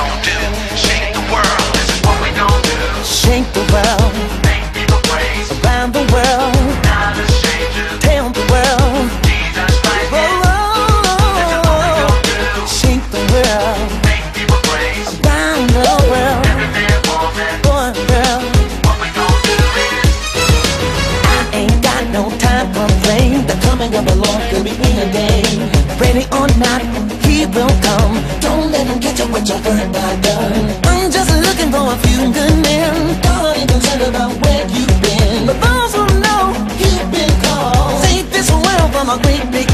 Shake the world, this is what we gon' do. Shake the world. Make people praise. Around the world. Tell the world. Oh, this is what we gon' do. Shake the world. Make people praise. Around the world. Boy girl. What we gon' do. I ain't got no time for. The coming of the Lord could be any day. Ready or not, He will come what you heard by done I'm just looking for a few good men. Not even concerned about where you've been. But those who know, you've been called Take this world from a great big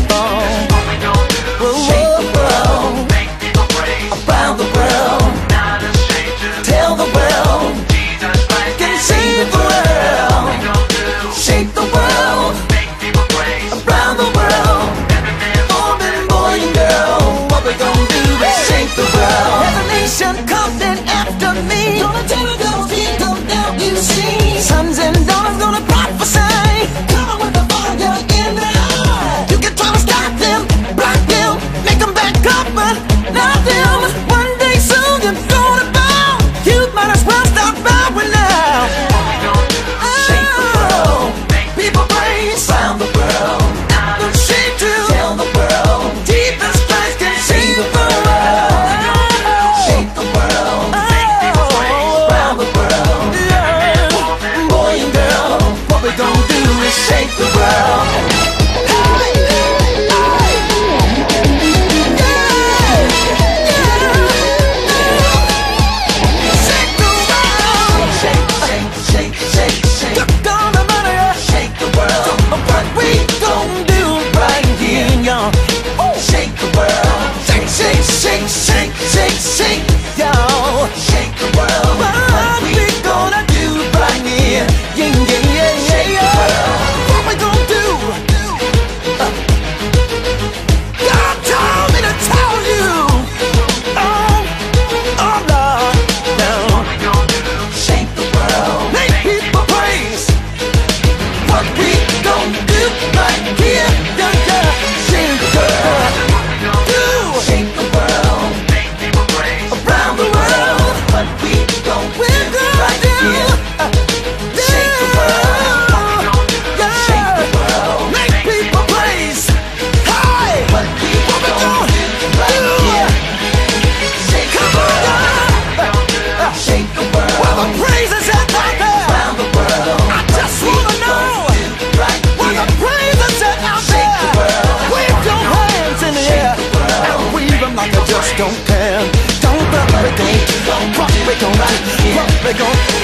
Shake, shake, shake, shake, yo. Shake the world Don't care. Don't the hurricane. What we gon' ride? What we gon'